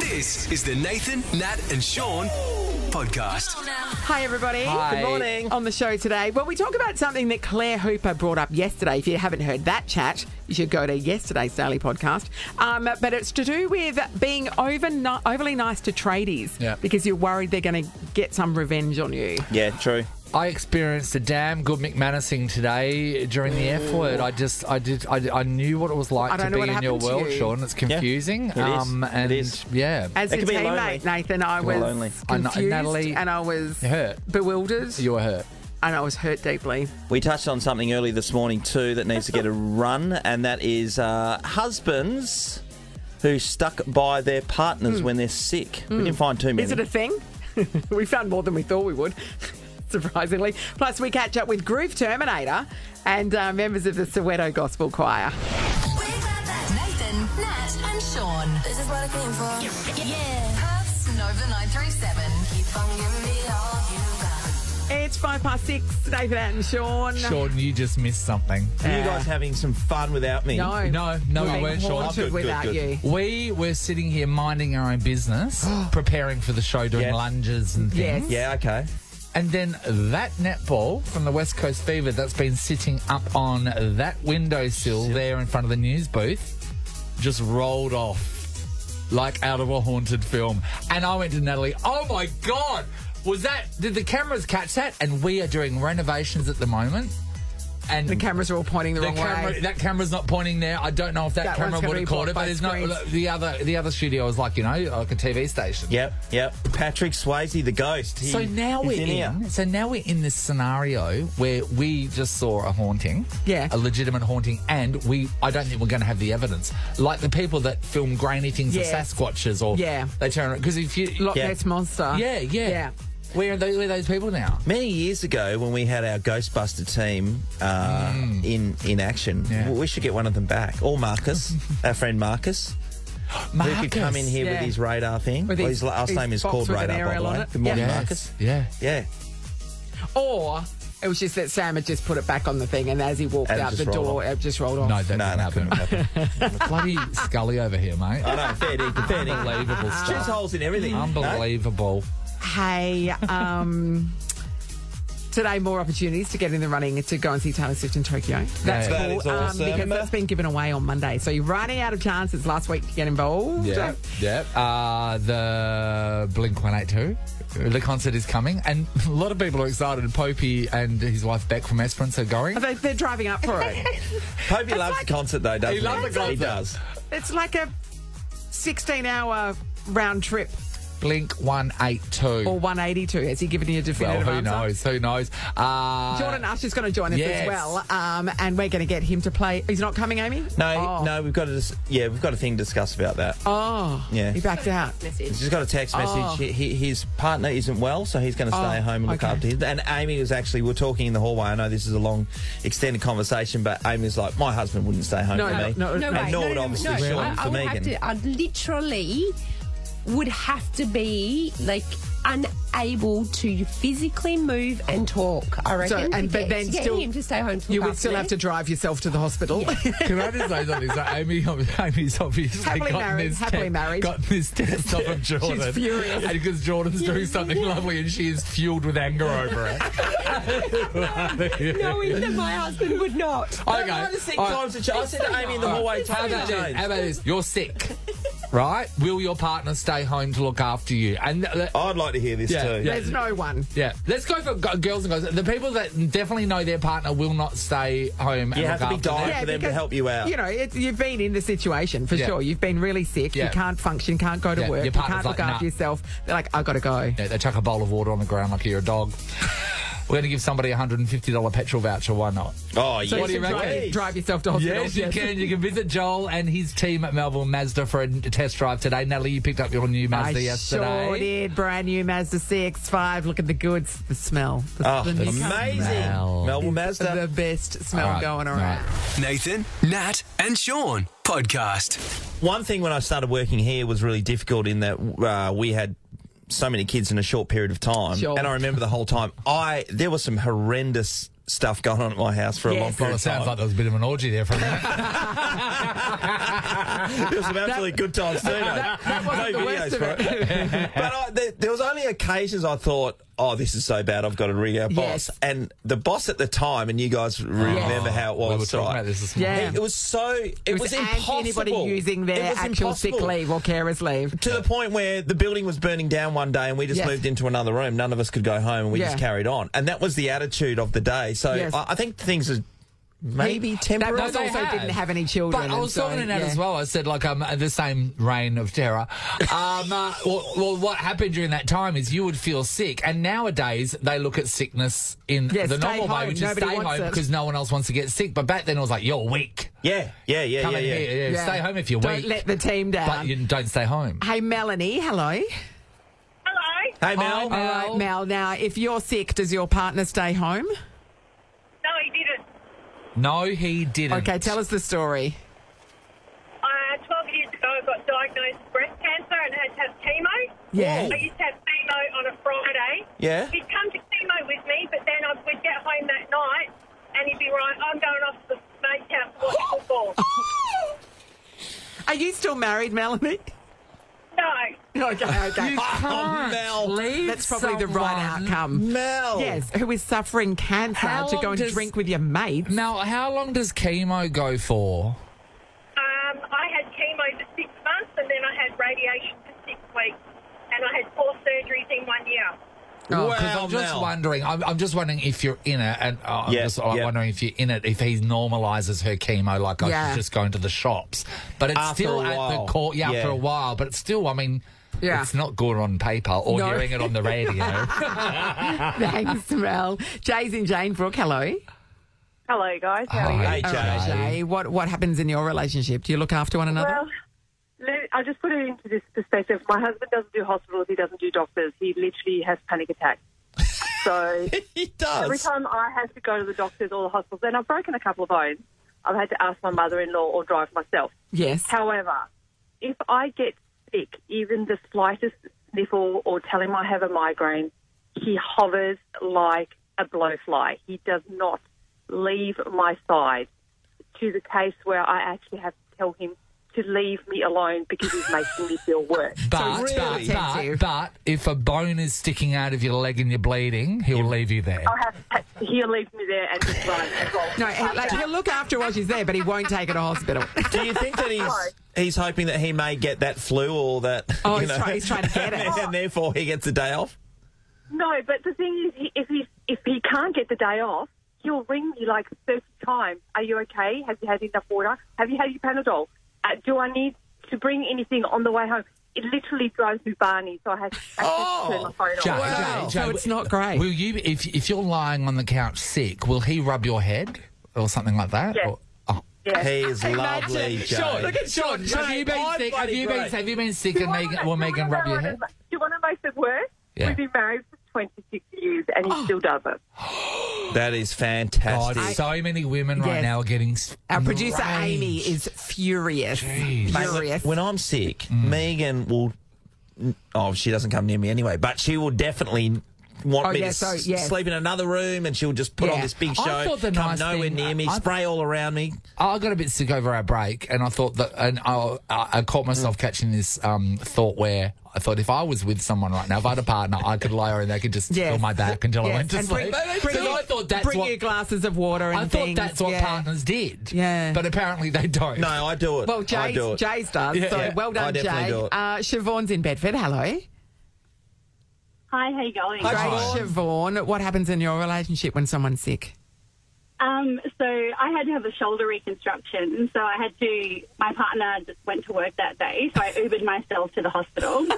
This is the Nathan, Nat, and Sean podcast. Hi, everybody. Hi. Good morning. On the show today, well, we talk about something that Claire Hooper brought up yesterday. If you haven't heard that chat, you should go to yesterday's daily podcast. Um, but it's to do with being over overly nice to tradies Yeah. because you're worried they're going to get some revenge on you. Yeah, true. I experienced a damn good McManusing today during the F word. I just, I did, I, I knew what it was like to be in your world, you. Sean. It's confusing. it is. Um, It and is. yeah, As It a teammate. Nathan, I was lonely. I confused Natalie- and I was hurt. bewildered you were hurt. and I was hurt deeply. We touched on something early this morning too that needs to get a run, and that is uh, husbands who stuck by their partners when they're sick. We didn't find too many. Is it a thing? we found more than we thought we would, surprisingly. Plus, we catch up with Groove Terminator and uh, members of the Soweto Gospel Choir. Nathan, Nat, and Sean. This is what I came for. Yeah. Perth's Nova 937. Keep on giving me all you got. It's five past six. Nathan and Sean. Sean, you just missed something. Are you guys having some fun without me? No, No, no, we're we weren't, Sean. haunted Oh, good, good, without you. We were sitting here minding our own business, preparing for the show, doing Yeah. lunges and Yes. things. Yeah, okay. And then that netball from the West Coast Fever that's been sitting up on that windowsill there in front of the news booth just rolled off like out of a haunted film. And I went to Natalie, oh my God, was that, did the cameras catch that? And we are doing renovations at the moment. And The cameras are all pointing the, the wrong camera, way. that camera's not pointing there. I don't know if that, That camera would be have caught it, but by there's no screens. look, the other the other studio is like you know like a TV station. Yep, yep. Patrick Swayze, the ghost. He- So now we're in. here. So now we're in this scenario where we just saw a haunting, Yeah. a legitimate haunting, and we. I don't think we're going to have the evidence, like the people that film grainy things Yes. of Sasquatches, or Yeah. they turn because if you, Loch Yeah. Ness Monster. yeah, yeah, Yeah. Where are those, where are those people now? Many years ago, when we had our Ghostbuster team uh, in in action, Mm. Yeah. we should get one of them back. Or Marcus, our friend Marcus. Who could come in here Yeah. with his radar thing? With Well, his- his last his name is called Radar, by the aerial way. Good morning, Yeah. Marcus. Yeah. Yeah. Or it was just that Sam had just put it back on the thing, and as he walked And out the door, off. it just rolled off. No, that No, didn't no, happen. happen. Bloody Scully over here, mate. I know, fair dinkum, fair dinkum. Unbelievable Shoots stuff. holes in everything. no? Hey, um, today more opportunities to get in the running to go and see Taylor Swift in Tokyo. That's That cool is um, awesome. because that's been given away on Monday. So you're running out of chances last week to get involved. Yeah, yeah. Uh, the Blink 182. The concert is coming, and a lot of people are excited. Popey and his wife Beck from Esperance are going. They, they're driving up for it. Popey loves the concert, though, doesn't he? He loves the He concert. does. it's like a 16 hour round trip Blink 182. or 182. Has he given you a definitive well, definitive who answer? knows? Who knows? Uh, Jordan Usher's going to join us yes. as well, um, and we're going to get him to play. He's not coming, Amy. No, oh. no, we've got to. Yeah, we've got a thing to discuss about that. Oh, Yeah. He backed out. He's just got a text message. Oh. He, he, his partner isn't well, so he's going to stay Oh, home and look okay. after him. And Amy was actually, we are talking in the hallway. I know this is a long, extended conversation, but Amy Amy's like, my husband wouldn't stay home No, for no, me. no, No, and way. nor no, would no, obviously no. Sean I, for I would Megan. have to. I literally would have to be like unable to physically move and talk. I reckon. So, to and- but get, then to get still- him to stay home. To You would still have to drive yourself to the hospital. Can I just say something? So Amy, Amy's obviously Happily gotten married, this happily te- married. gotten this test off of Jordan. She's furious. And because Jordan's doing something lovely and she is fueled with anger over it. knowing that my husband would not. Okay. I just think all right. times to ch- I said to Amy in the hallway, How Tony about, this? Jones. How about this? You're sick, right? Will your partner stay home to look after you? And uh, I'd like to hear this Yeah, too. yeah. There's no one. yeah, let's go for g- girls and guys. The people that definitely know their partner will not stay home. and You look have to be after them. dying for them to help you out. You know, it, you've been in the situation for Yeah. sure. You've been really sick. Yeah. You can't function, can't go to Yeah, work, your you can't look like, after nah. yourself. They're like, I've got to go. Yeah, they chuck a bowl of water on the ground like you're a dog. We're going to give somebody a $150 petrol voucher. Why not? Oh, So. What do you can reckon? drive, drive yourself to hospital. Yes, you can. You can visit Joel and his team at Melville Mazda for a test drive today. Natalie, you picked up your new Mazda I yesterday. sure did. Brand new Mazda CX-5. Look at the goods, the smell. The, Oh, the new amazing. Smell. Melville Mazda. The best smell All right, going around. right. Nathan, Nat, and Sean podcast. One thing when I started working here was really difficult in that uh, we had so many kids in a short period of time, Sure. and I remember the whole time. I there was some horrendous stuff going on at my house for a long Well, period Well, it sounds like there was a bit of an orgy there for a minute. there was some absolutely good times too. mate. That wasn't no the videos worst of for it. it. but I, there, there was only occasions I thought, oh, this is so bad, I've got to ring our boss. Yes. And the boss at the time, and you guys remember how it was. we were right? about this this. Yeah. It, it was so. It, It was, was, impossible. anybody using their was actual sick leave or carer's leave. To the point where the building was burning down one day and we just Yes. moved into another room. None of us could go home and we Yeah. just carried on. And that was the attitude of the day. So Yes. I, I think things are maybe He- temporary. that also have. didn't have any children. But I was so, talking to Nat yeah. as well. I said, like, um, the same reign of terror. Um, uh, well, well, what happened during that time is you would feel sick, and nowadays they look at sickness in Yeah, the stay normal way, home. which is stay home it. because no one else wants to get sick. But back then it was like, you're weak. yeah, yeah, yeah, Come yeah, in yeah. here, yeah, Yeah. stay home if you're weak. Don't weak. let the team down. but you don't stay home. Hey, Melanie, hello. Hello. Hey, Mel. All right, Mel. Now, if you're sick, does your partner stay home? No, he didn't. No, he didn't. Okay, tell us the story. Uh, 12 years ago, I got diagnosed with breast cancer and had to have chemo. Yeah. I used to have chemo on a Friday. Yeah. He'd come to chemo with me, but then I would get home that night and he'd be right, I'm going off to the mate's house to watch football. Are you still married, Melanie? No. Okay, okay. You can't Mel. leave That's probably the right someone- outcome. Mel. Yes, who is suffering cancer How to go and does- drink with your mates. Now, how long does chemo go for? Um, I had chemo for six months and then I had radiation for six weeks. And I had four surgeries in one year. Oh, 'cause Wow, I'm just Mel. wondering. I'm, I'm just wondering if you're in it, and uh, I'm Yeah, just I'm yeah. wondering if you're in it. If he normalises her chemo, like oh, Yeah. she's just going to the shops, but it's After still at the court. Yeah, Yeah. after a while, but it's still. I mean, Yeah. it's not good on paper or No. hearing it on the radio. Thanks, Mel. Jay's in Jane Brook. Hello. Hello, guys. How are you? Hey, Jay. right, Jay. What what happens in your relationship? Do you look after one another? Well, let- I'll just put it into this perspective. My husband doesn't do hospitals. He doesn't do doctors. He literally has panic attacks. So he does. every time I have to go to the doctors or the hospitals, and I've broken a couple of bones, I've had to ask my mother-in-law or drive myself. yes. However, if I get sick, even the slightest sniffle or tell him I have a migraine, he hovers like a blowfly. He does not leave my side to the case where I actually have to tell him to leave me alone because he's making me feel worse. But, really? but, but, but if a bone is sticking out of your leg and you're bleeding, he'll leave you there. I have he'll leave me there and just run. No, he- like, he'll look after her while she's there, but he won't take her to hospital. Do you think that he's he's hoping that he may get that flu or that? Oh, you he's know, try- he's trying to get it. and therefore he gets a day off. No, but the thing is, if he if he can't get the day off, he'll ring me like thirty times. Are you okay? Have you had enough water? Have you had your Panadol? Uh, do I need to bring anything on the way home? It literally drives me barney, so I have, I have to turn my phone Jay, off. Wow. Jay, So Jay, it's not great. Will you, if if you're lying on the couch sick, will he rub your head or something like that? Yes. Or- oh. Yeah. He is lovely, Jay. Sean, look at Sean. Have you been I'm sick? Have you been? great. Have you been sick and Megan? Will Megan rub your head? Do you want to make it worse? Yeah. We've been married for 26 years and he Oh. still does it. That is God, fantastic. so many women right now are getting. Our producer enraged. Amy is furious. Jeez. Furious. when I'm sick, mm. Megan will. Oh, she doesn't come near me anyway, but she will definitely want Oh, me yeah, to so, yes. sleep in another room, and she'll just put on this big show. come nice nowhere thing- near me, I- spray all around me. I got a bit sick over our break, and I thought that, and I, I caught myself catching this um, thought where I thought if I was with someone right now, if I had a partner, I could lie and they could just Yes. fill my back until I went to and sleep. bring So your- I thought that's bring what your glasses of water and I thought things. that's what yeah. partners did. Yeah. but apparently they don't. No, I do it. Well, I Jay's, do it. Jay's does. Yeah, so yeah. well I done, definitely Jay. do it. Uh, Siobhan's in Bedford. Hello. Hi, how you going? Great, Siobhan. Siobhan. What happens in your relationship when someone's sick? Um, so I had to have a shoulder reconstruction. So I had to. My partner just went to work that day, so I Ubered myself to the hospital.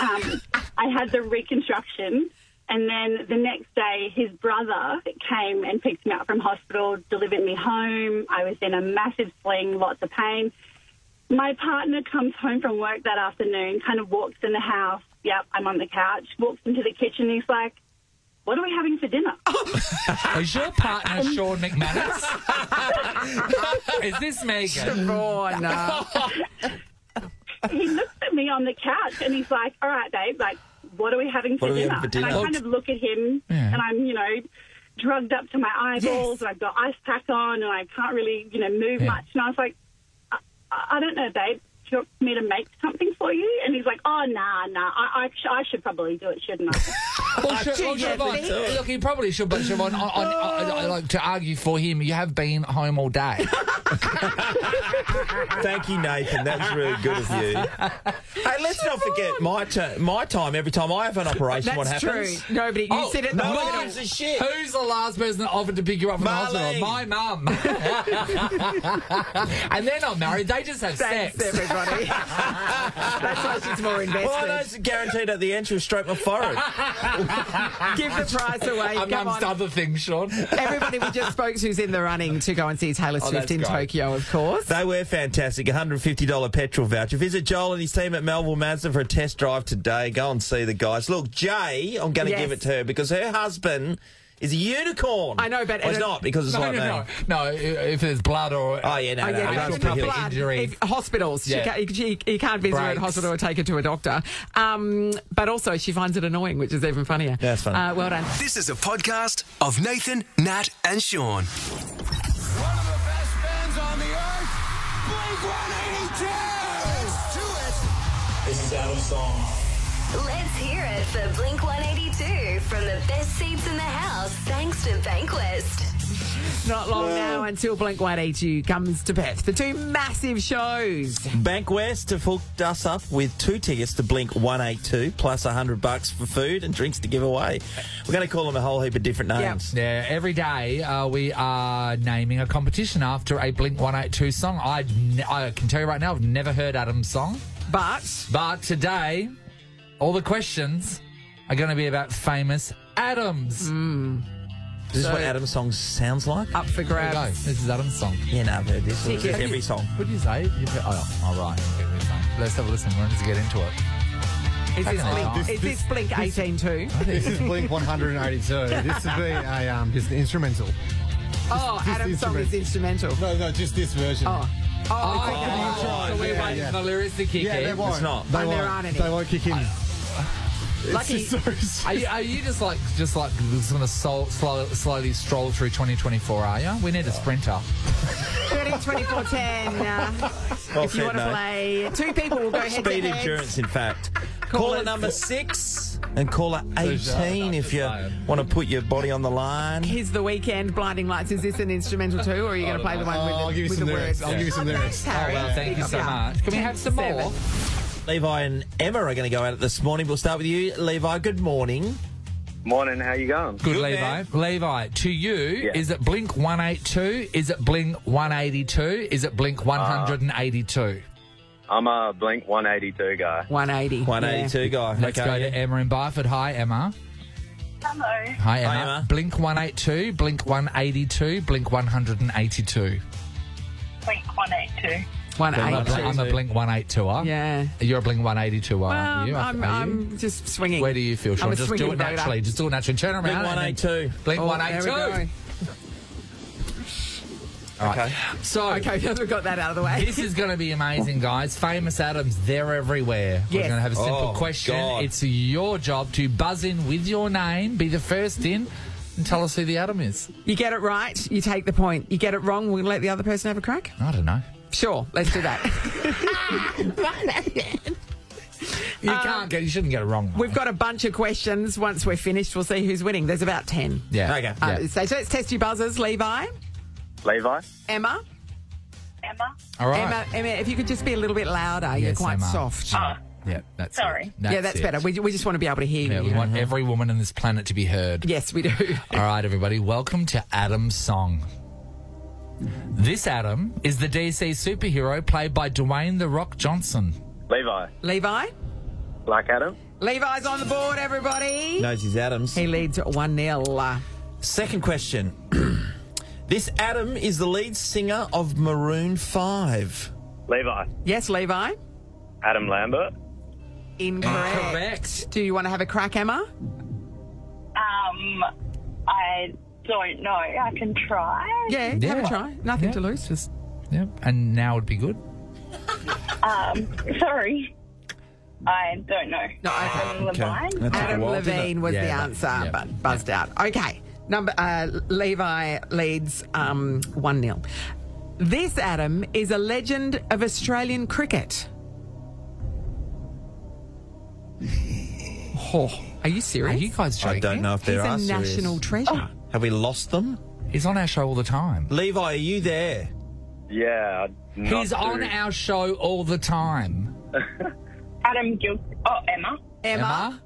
um, I had the reconstruction, and then the next day, his brother came and picked me up from hospital, delivered me home. I was in a massive sling, lots of pain. My partner comes home from work that afternoon, kind of walks in the house. Yep, I'm on the couch. Walks into the kitchen. He's like, "What are we having for dinner?" Is your partner Sean McManus? Is this Megan? Siobhan. uh, he looks at me on the couch and he's like, "All right, babe, like, what are we having for What we dinner?" having for dinner? And I kind of look at him Yeah. and I'm, you know, drugged up to my eyeballs Yes. and I've got ice pack on and I can't really, you know, move Yeah. much. And I was like, I, don't know, babe. You want me to make something for you?" And he's like, "Oh, nah, nah. I, I, sh- I should probably do it, shouldn't I?" Well, should, well, yeah, Siobhan, see? look, he probably should, but Siobhan, I, I, I, I, like to argue for him. You have been home all day. Thank you, Nathan. That was really good of you. hey, let's not forget my turn, my time. Every time I have an operation, That's what happens? true. Nobody. You oh, sit at the no one hospital. gives a shit. Who's the last person that offered to pick you up from the hospital? My mum. and they're not married; they just have Thanks, sex. everybody. That's why she's more invested. Well, I know it's guaranteed at the end she'll stroke my forehead. Give the prize away. Amongst on. other things, Sean. Everybody we just spoke to is in the running to go and see Taylor oh, Swift Oh, in great. Tokyo, of course. They were fantastic. $150 petrol voucher. Visit Joel and his team at Melville Mazda for a test drive today. Go and see the guys. Look, Jay, I'm going to Yes. give it to her because her husband is a unicorn. I know, but- Well, it's not because it's No, like no, me. no, no. If there's blood or Oh, yeah, no, Oh, no. yeah, no, no, actual if proper blood, injury. if- hospitals. She Yeah. can't, she, you can't visit her at hospital or take her to a doctor. Um, but also, she finds it annoying, which is even funnier. Yeah, it's funny. Uh, well done. This is a podcast of Nathan, Nat, and Sean. One of the best bands on the earth, Blink 182. Do it. This is Adam's song. Let's hear it for Blink 182 from the best seats in the house thanks to Bankwest. Not long now until Blink 182 comes to Perth. The two massive shows. Bankwest have hooked us up with two tickets to Blink 182 plus 100 bucks for food and drinks to give away. We're going to call them a whole heap of different names. Yeah, every day uh, we are naming a competition after a Blink 182 song. I, ne- I can tell you right now, I've never heard Adam's song. But But today, all the questions are going to be about famous Adams. Is this So- what Adam's song sounds like? up for There you go. grabs. This is Adam's song. Yeah, no, I've heard this. It's Ticket. every song. What did you say? You've heard, oh, all right. Okay, we're. Let's have a listen. We're going to get into it. Is this, Back in the Blink, day. is this Blink 18 too? This is Blink 182. This would be a um, just an instrumental. Oh, just Adam's song is instrumental. No, no, just this version. Oh. Oh, Oh, okay. so we're yeah, waiting yeah. for the lyrics to kick yeah, in. they won't. It's not. They won't. aren't any. They won't kick in. It's Lucky- just so Are you, are you just like just like just going to slow, slow, slowly stroll through 2024? Are you? We need a sprinter. 30 24 10. Uh, Well if you want to no. play, two people will go head Speed to head. endurance, in fact. Call Caller us. number six and caller 18 if you want to put your body on the line. Here's the Weeknd blinding lights. Is this an instrumental too, or are you going to play the one with Oh, the, I'll give you with some the lyrics. words? I'll give you some Oh, lyrics. thanks, Harry. well, thank you so Yeah. much. Can we have some Seven. more? Levi and Emma are going to go at it this morning. We'll start with you, Levi. Good morning. Morning, how you going? Good, Good, Levi. man. Levi, to you, Yeah. is it Blink 182? Is it Blink 182? Is it Blink uh, 182? I'm a Blink 182 guy. 180. 182 guy. Let's okay. go to Emma in Barford. Hi, Emma. Hello. Hi, Emma. Emma. Blink 182, Blink 182, Blink 182. Blink 182. I'm a, 182. I'm a Blink 182er. Yeah. You're a Blink 182er, Well, aren't you? I'm, Are you? I'm just swinging. Where do you feel, I'm Sean? Just do it voter. naturally. Just do it naturally. Turn around. Blink 182. Blink Oh, 182. There we. All right. Okay. So, Okay, now we've got that out of the way. this is going to be amazing, guys. Famous Adams, they're everywhere. We're going to have a simple Oh, question. God. It's your job to buzz in with your name, be the first in, and tell us who the Adam is. You get it right, you take the point. You get it wrong, we'll let the other person have a crack? I don't know. Sure, let's do that. You can't get. You shouldn't get it wrong. though. We've got a bunch of questions. Once we're finished, we'll see who's winning. There's about 10. Yeah. Okay. Uh, Yeah. so, so let's test your buzzers. Levi, Levi? Emma. Emma. All right. Emma, Emma, if you could just be a little bit louder, you're Yes, quite Emma. soft. Yeah, that's Sorry. It. yeah, that's it. better. We, we just want to be able to hear Yeah, you. we want every woman on this planet to be heard. Yes, we do. All right, everybody, welcome to Adam's song. This Adam is the DC superhero played by Dwayne The Rock Johnson. Levi? Levi? Black Adam? Levi's on the board, everybody. Knows his Adams. He leads 1 0. Second question. this Adam is the lead singer of Maroon 5. Levi? Yes, Levi? Adam Lambert? Incorrect. Correct. Do you want to have a crack, Emma? Um, I don't know. I can try. Yeah, Yeah. have a try. Nothing Yeah. to lose. Just And now would be good. Um, sorry. I don't know. no. Okay. Adam Levine? Adam? Levine was Yeah, the answer, yeah. but buzzed out. Okay. Number uh, Levi leads um, 1 0. This Adam is a legend of Australian cricket. Oh, are you serious? Are you guys joking? I don't know if He's there a are serious- national treasure. Oh. Have we lost them? He's on our show all the time. Levi, are you there? Yeah. not He's on our show all the time. Adam Gil. Oh, Emma. Emma.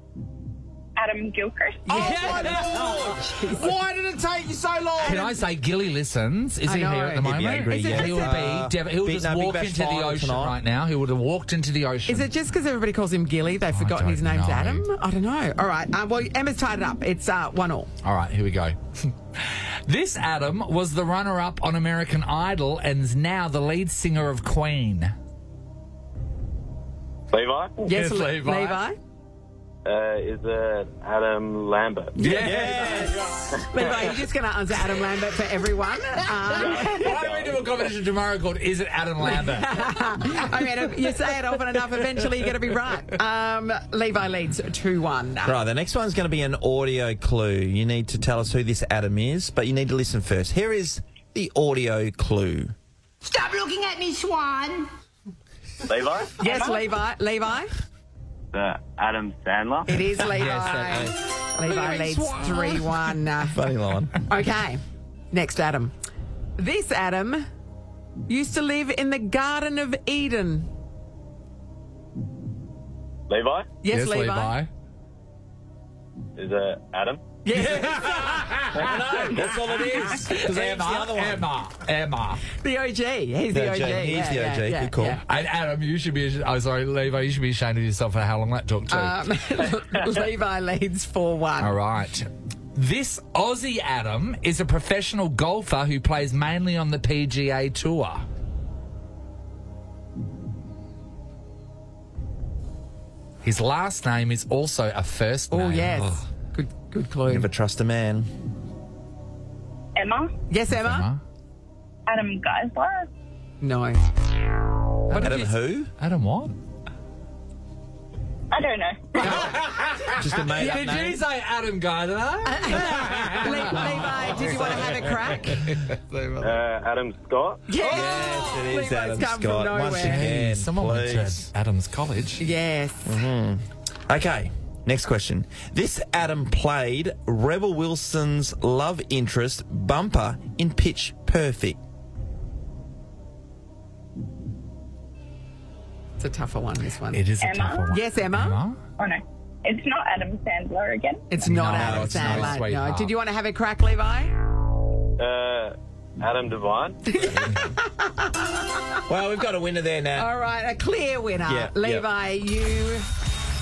Adam Gilchrist. Why did it take you so long? Can I say Gilly listens? Is I he know. here at the He'd be moment? angry, Is it- yeah. He will Uh, be. dev- He'll Big- just no, Big walk Bash into the final ocean tonight. right now. He would have walked into the ocean. Is it just because everybody calls him Gilly? They've forgotten his don't name's know. Adam? I don't know. All right. Uh, well, Emma's tied it up. It's uh, one all. All right, here we go. this Adam was the runner-up on American Idol and is now the lead singer of Queen. Levi? Yes, Yes, Le- Levi. Levi. Uh, is it Adam Lambert? Yes, Levi, you're just going to answer Adam Lambert for everyone. Um, Why don't we do a competition tomorrow called Is It Adam Lambert? I mean, if you say it often enough, eventually you're going to be right. Um, Levi leads 2 1. Right, the next one's going to be an audio clue. You need to tell us who this Adam is, but you need to listen first. Here is the audio clue. Stop looking at me, Swan. Levi? Yes, Levi. Levi. Uh, Adam Sandler? It is Levi. Yes, Levi leads 3 1. Funny line. Okay. Next, Adam. This Adam used to live in the Garden of Eden. Levi? Yes, Levi. Is it Adam? Yes. no, that's all it is. 'Cause that's the other one. Emma, Emma. The OG. He's the, The OG. OG. He's Yeah, the yeah, OG. yeah, Good call. yeah. And Adam, you should be. Oh, sorry, Levi. You should be ashamed of yourself for how long that took too. Um, Levi leads 4 1. All right. This Aussie Adam is a professional golfer who plays mainly on the PGA Tour. His last name is also a first name. Oh, yes. Good, good clue. Never trust a man. Emma. Yes, Emma? Emma? Adam Geisler. No. What did Adam you- who? Adam what? I don't know. Just a made up Did name. you say Adam Gardner? Le- Levi, did you want to have a crack? Uh, Adam Scott? Yes. Yes, it is Levi's Adam come from Scott. Once nowhere. again, Someone went please. to Adams College. Yes. Okay, next question. This Adam played Rebel Wilson's love interest Bumper in Pitch Perfect. It's a tougher one, this one. It is a Emma? tougher one. Yes, Emma? Emma? Oh, no. It's not Adam Sandler again. It's not No, Adam it's not, Sandler. No. sweetheart. Did you want to have a crack, Levi? Uh, Adam Devine? Well, we've got a winner there now. All right, a clear winner. Yeah, Levi, you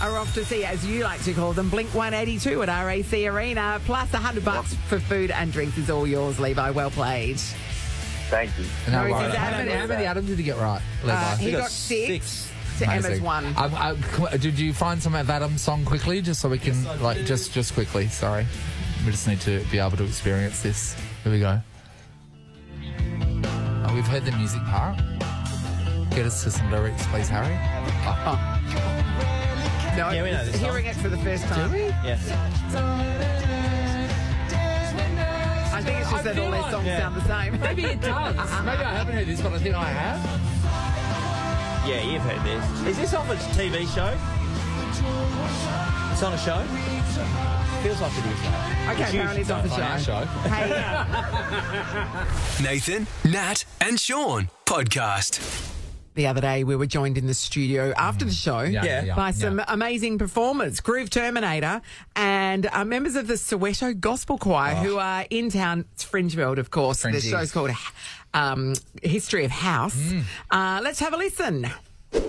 are off to see, as you like to call them, Blink 182 at RAC Arena. Plus 100 bucks for food and drinks is all yours, Levi. Well played. Thank you. No, No, it's worries. his how, Adam. many, how many Adams did he get right, Levi? Uh, he got got six, six. to Emma's one. Um, uh, qu- did you find some of Adam's song quickly, just so we can, like, just just quickly? Sorry, we just need to be able to experience this. Here we go. Oh, we've heard the music part. Get us to some lyrics, please, Harry. Oh. No, Yeah, we know this hearing it for the first time. Do we? Yeah. I think it's just that all their songs sound the same. Maybe it does. Maybe I haven't heard this, but I think I have. Yeah, you've heard this. Is this off a TV show? It's on a show? Feels like it is. Okay, apparently it's off the On our show. show. Hey, Nathan, Nat, and Sean podcast. The other day we were joined in the studio after the show Yeah, Yeah. yeah, by some amazing performers, Groove Terminator and uh, members of the Soweto Gospel Choir who are in town. It's Fringe World, of course. The show's called um, History of House. Uh, let's have a listen.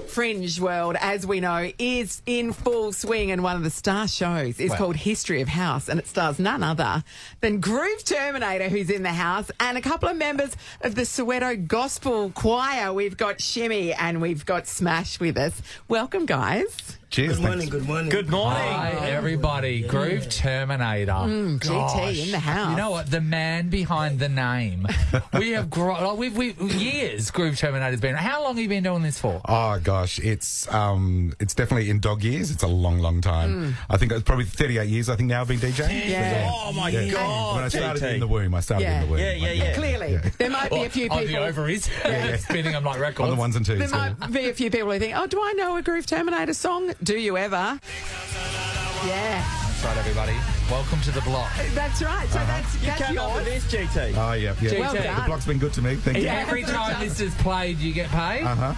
Fringe World, as we know, is in full swing, and one of the star shows is Wow. called History of House, and it stars none other than Groove Terminator, who's in the house, and a couple of members of the Soweto Gospel Choir. We've got Shimmy and we've got Smash with us. Welcome, guys. Cheers. Good morning, good morning. Good morning. Hi, everybody. Groove Terminator. GT in the house. You know what? The man behind the name. we have grown. Like, we've, we years. Groove Terminator's been. How long have you been doing this for? Oh gosh, it's um, it's definitely in dog years. It's a long, long time. I think it's probably 38 years. I think now I've been DJing. Yeah. Oh, my Yeah. God. When I started GT. in the womb, I started Yeah. in the womb. Yeah, yeah, Like, yeah. Clearly, there might be a few on the ovaries. yeah, yeah. Spinning them like records. On the ones and twos. There yeah. might be a few people who think, "Oh, do I know a Groove Terminator song? Do you ever?" Yeah. That's right, everybody. Welcome to the block. That's right. So that's, You that's came up with this, GT. Oh, yeah, yeah. Well done. the block's been good to me. Thank you. Every time this is played, you get paid. Uh huh.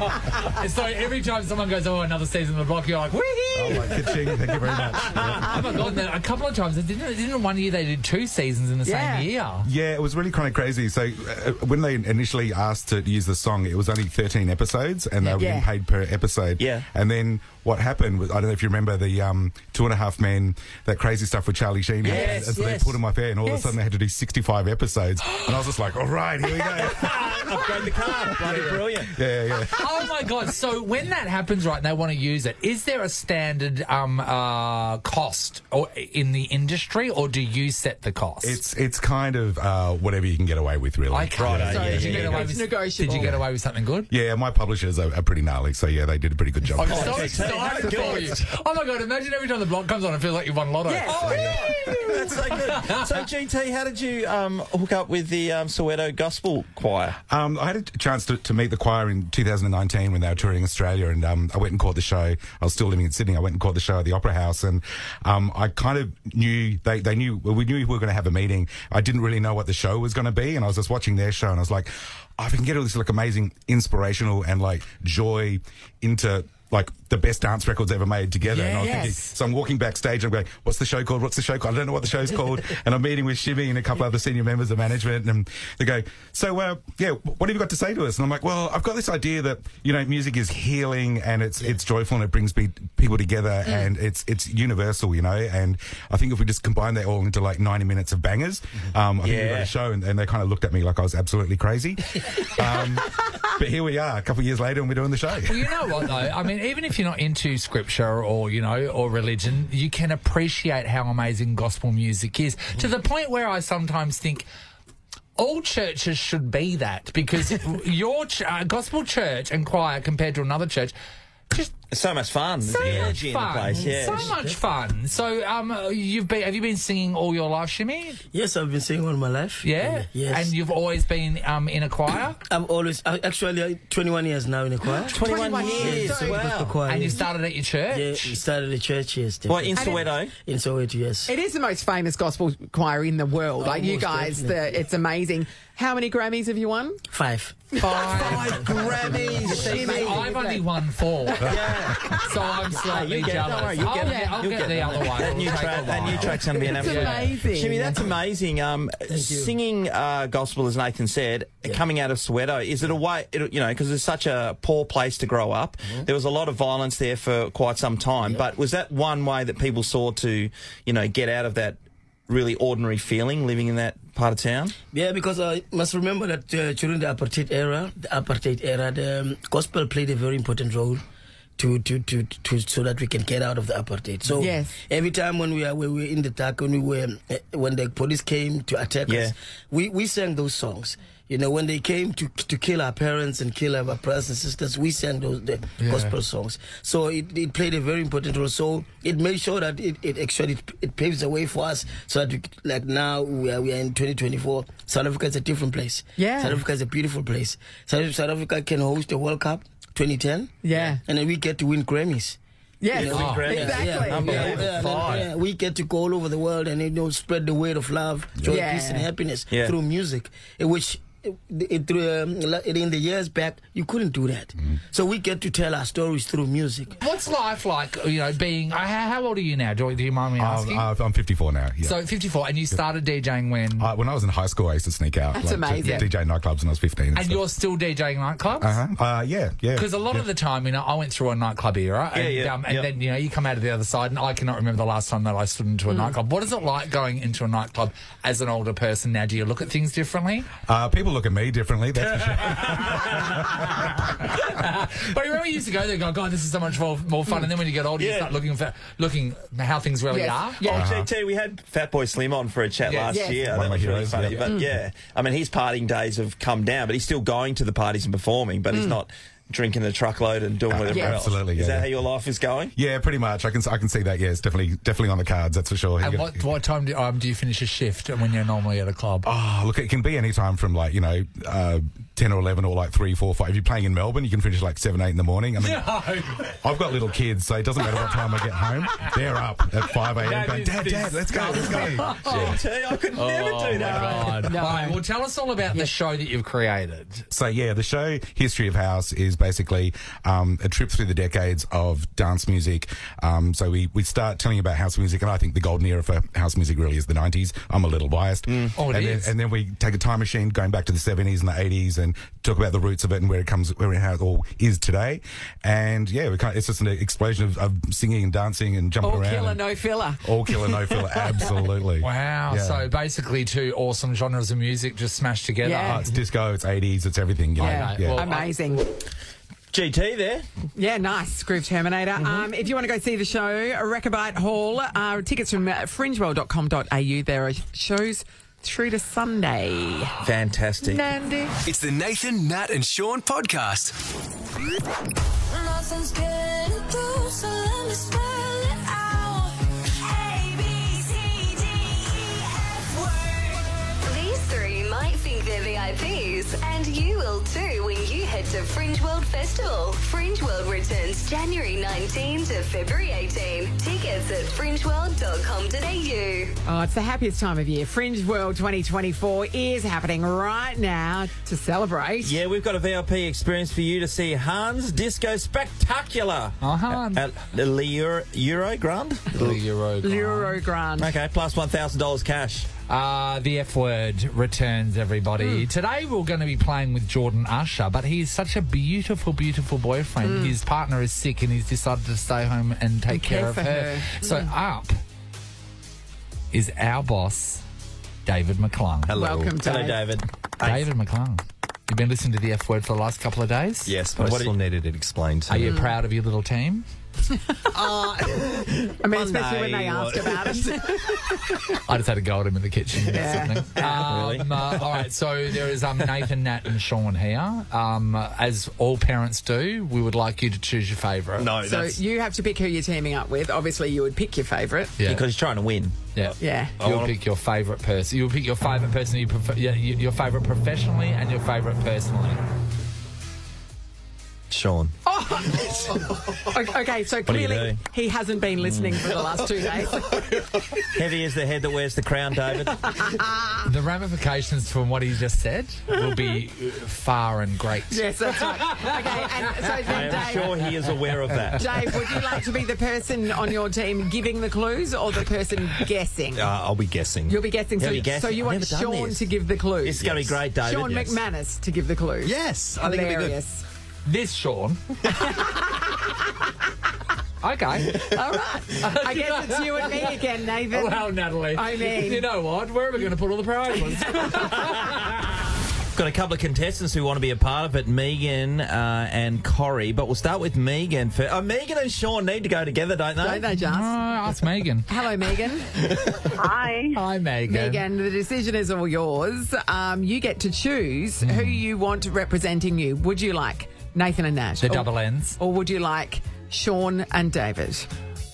Oh! so every time someone goes, oh, another season of the block, you're like, wee Oh, my kitchen. Thank you very much. Yeah. Oh my god! then A couple of times, didn't didn't one year they did two seasons in the Yeah. same year? Yeah, it was really kind of crazy. So uh, when they initially asked to use the song, it was only 13 episodes, and they were Yeah. getting paid per episode. Yeah. And then what happened was, I don't know if you remember the um, Two and a Half Men, that crazy stuff with Charlie Sheen. Yes, and so yes. they put him up there, and all of a sudden they had to do 65 episodes, and I was just like, all right, here we go. Upgrade the car. Bloody brilliant. yeah, yeah. Oh my god! So when that happens, right, and they want to use it, is there a standard um, uh, cost or in the industry, or do you set the cost? It's it's kind of uh, whatever you can get away with, really. okay. Righto, So yeah, did you yeah, get yeah. away It's with negotiable. Did you get away with something good? Yeah, my publishers are, are pretty gnarly, so yeah, they did a pretty good job. I'm so GT, excited for you. Oh my god! Imagine every time the block comes on, I feel like you've won lotto. Yes. Oh, That's so good. So, GT, how did you um, hook up with the um, Soweto Gospel Choir? Um, I had a chance to, to meet the choir in 2019 when they were touring Australia, and um, I went and caught the show. I was still living in Sydney. I went and caught the show at the Opera House, and um, I kind of knew they, they knew well, we knew we were going to have a meeting. I didn't really know what the show was going to be, and I was just watching their show, and I was like, oh, I can get all this like amazing inspirational and like joy into like the best dance records ever made together. And I was Yes. thinking, so I'm walking backstage. I'm going, "What's the show called? What's the show called? I don't know what the show's called." and I'm meeting with Shimmy and a couple of other senior members of management, and they go, "So, uh, yeah, what have you got to say to us?" And I'm like, "Well, I've got this idea that you know, music is healing and it's it's joyful and it brings pe- people together and it's it's universal, you know. And I think if we just combine that all into like 90 minutes of bangers, um, I think we've got a show." And, and they kind of looked at me like I was absolutely crazy. um, but here we are, a couple of years later, and we're doing the show. Well, you know what though? I mean, even if you're not into scripture or you know or religion, you can appreciate how amazing gospel music is to the point where I sometimes think. All churches should be that because your ch- uh, gospel church and choir compared to another church, just It's so much fun. so the much energy in the fun. place. Yeah. So much fun. So, um, you've been have you been singing all your life, Shimmy? Yes, I've been singing all my life. Yeah. Yes. And you've always been um in a choir. I'm always uh, actually uh, 21 years now in a choir. 21 years. Yes, so Wow. choir, And you started at your church. Yeah, we started at a church. Yes. What, in. Soweto? In Soweto, yes. It is the most famous gospel choir in the world. like you guys, the, it's amazing. How many Grammys have you won? Five. Five. Grammys. See, mate, I've only won four. Yeah. So I'm slightly you get jealous. Don't worry, you'll I'll get it. get, I'll get, get the other one. That new track, that new track's going to be an It's absolute. amazing. Jimmy, that's amazing. Um, singing uh, gospel, as Nathan said, coming out of Soweto, is it a way? It, you know, because it's such a poor place to grow up. Mm-hmm. There was a lot of violence there for quite some time. But was that one way that people saw to, you know, get out of that really ordinary feeling living in that part of town? Yeah, because I must remember that uh, during the apartheid era, the apartheid era, the um, gospel played a very important role. To, to, to, to so that we can get out of the apartheid. So Yes. every time when we are when we were in the dark, when we were eh, when the police came to attack Yeah. us, we, we sang those songs. You know, when they came to to kill our parents and kill our brothers and sisters, we sang those the Yeah. gospel songs. So it, it played a very important role. So it made sure that it, it actually it, it paves the way for us so that we, like now we are, we are in 2024. South Africa is a different place. Yeah. South Africa is a beautiful place. South, South Africa can host the World Cup 2010. Yeah. And then we get to win Grammys. Yes, You know, Win oh, Grammys. exactly. yeah, Unbelievable. yeah, and then, yeah, we get to go all over the world and you know spread the word of love, joy, Yeah. peace, and happiness Yeah. through music, which. It, it, um, in the years back, you couldn't do that. So we get to tell our stories through music. What's life like? You know, being uh, how, how old are you now? Do, do you mind me asking? uh, I'm 54 now. Yeah. so 54, and you started DJing when? Uh, when I was in high school, I used to sneak out. That's to- amazing. To DJ nightclubs when I was 15. And, and you're still DJing nightclubs? uh-huh. uh Yeah, yeah. Because a lot of the time, you know, I went through a nightclub era, and, yeah, um, and yeah. then you know you come out of the other side, and I cannot remember the last time that I stood into a nightclub. What is it like going into a nightclub as an older person now? Do you look at things differently? Uh, people look at me differently, that's for sure. but remember, you used to go there, and go, God, this is so much more, more fun, and then when you get older, you start looking for looking how things really Yes. are. Yeah. Oh, GT, we had Fatboy Slim on for a chat Yes. last Yes. year. One of that my was really heroes, funny. yeah. But mm. yeah, I mean, his partying days have come down, but he's still going to the parties and performing, but he's mm. not drinking a truckload and doing whatever Yeah. else. Absolutely, Is that yeah. how your life is going? yeah, pretty much. I can I can see that. Yeah, it's definitely definitely on the cards. That's for sure. And You what got- what time do, um, do you finish a shift when you're normally at a club? Oh, look, it can be any time from like you know uh, 10 or 11 or like 3, 4, 5. If you're playing in Melbourne, you can finish like 7, 8 in the morning. I mean, I've got little kids, so it doesn't matter what time I get home. They're up at 5 a.m. Going, is Dad, Dad, let's go, let's go. GT, I could never Oh, do that. my God. No. All right, well, tell us all about the show that you've created. So yeah, the show History of House is basically um, a trip through the decades of dance music. Um, so we, we start telling you about house music, and I think the golden era for house music really is the 90s. I'm a little biased. Oh, it and, is. Then, and then we take a time machine going back to the 70s and the 80s and talk about the roots of it and where it comes, where it, how it all is today. And yeah, we kind it's just an explosion of, of singing and dancing and jumping All around. killer, no filler. all killer, no filler. Absolutely. Wow. Yeah. So basically, two awesome genres of music just smashed together. Yeah. Oh, it's disco, it's 80s, it's everything. You know? Yeah, Yeah. Well, amazing. GT there. Yeah, nice. Groove Terminator. Um, if you want to go see the show, Rechabite Hall, uh, tickets from uh, fringeworld.com.au. There are shows through to Sunday. Fantastic. Nandy. It's the Nathan, Nat, and Sean podcast. VIPs, and you will too when you head to Fringe World Festival. Fringe World returns January 19 to February 18. Tickets at fringeworld.com.au. Oh, it's the happiest time of year. Fringe World 2024 is happening right now to celebrate. Yeah, we've got a VIP experience for you to see Hans Disco Spectacular Uh-huh. at the Euro, Euro Grand. The Euro. Euro Grand. Okay, plus plus one thousand dollars cash. Uh, the F word returns, everybody. Hmm. Today we're going to be playing with Jordan Usher, but he's such a beautiful, beautiful boyfriend. Hmm. His partner is sick and he's decided to stay home and take care care of for her. her. So hmm. up is our boss, David McClung. Hello, Welcome, hello, Dave. David. David McClung. You've been listening to the F word for the last couple of days? Yes, but I still do needed it explained to Are me. you proud of your little team? I mean, especially when they ask about it. I just had to go at him in the kitchen. and Yeah. something. Um, Really? uh, all right, so there is um, Nathan, Nat, and Sean here. Um, as all parents do, we would like you to choose your favourite. No, so that's you have to pick who you're teaming up with. Obviously, you would pick your favourite. Yeah. Because he's trying to win. yeah. Yeah. You'll pick your favourite person. You'll pick your favourite person. You prefer, yeah, your favourite professionally and your favourite personally. Sean. Okay, okay, so clearly he hasn't been listening for the last two days. Heavy is the head that wears the crown, David. The ramifications from what he just said will be uh, far and great. yes, that's right. Okay, and so I am Dave, sure he is aware of that. Dave, would you like to be the person on your team giving the clues or the person guessing? Uh, I'll be guessing. You'll be guessing. He'll So, be guessing. so you I've want Sean this. to give the clues? It's is going to be great, David. Sean Yes. McManus to give the clues. Yes, I think it'll be good. Hilarious. This Sean. okay. All right. I guess it's you and me again, Nathan. Well, Natalie. I mean- you know what? Where are we going to put all the prizes? Got a couple of contestants who want to be a part of it, Megan uh, and Corey. But we'll start with Megan. For, oh, Megan and Sean need to go together, don't they? Don't they, Just? Oh, ask Megan. Hello, Megan. Hi. Hi, Megan. Megan, the decision is all yours. Um, you get to choose who you want representing you. Would you like Nathan and Nat? The Or- double ends. Or would you like Sean and David?